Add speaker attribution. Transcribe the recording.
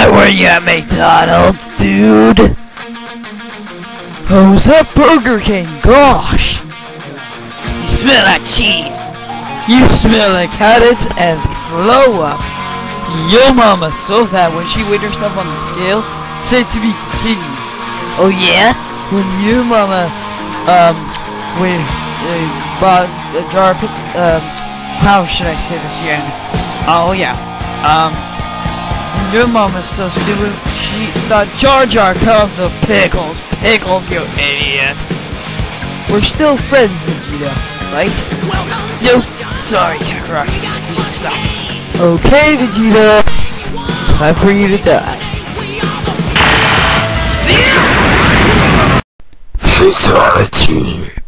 Speaker 1: Why were you at McDonald's, dude? How's that Burger King? Gosh! You smell like cheese. You smell like carrots and throw up. Your mama so fat when she weighed herself on the scale, said to be continued. Oh yeah? When your mama, um, we uh, bought a jar of um, how should I say this again? Oh yeah, um, your mama's so stupid, she thought Jar Jar comes with pickles. Pickles, you idiot. We're still friends, Vegeta, right? No, sorry, Kakarot. You suck. Okay, Vegeta. Time for you to die.
Speaker 2: Fatality.